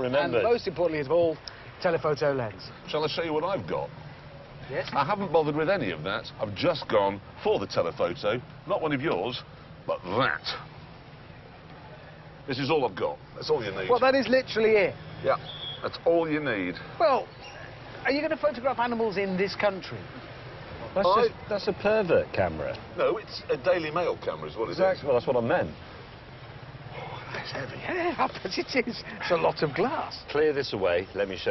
Remember. And most importantly of all, telephoto lens. Shall I show you what I've got? Yes? I haven't bothered with any of that. I've just gone for the telephoto, not one of yours, but that. This is all I've got. That's all you need. Well, that is literally it. Yeah, that's all you need. Well, are you going to photograph animals in this country? That's, I- just, that's a pervert camera. No, it's a Daily Mail camera is what it is. Exactly. Well, that's what I meant. Heavy. Yeah, I bet it is. It's a lot of glass. Clear this away. Let me show you.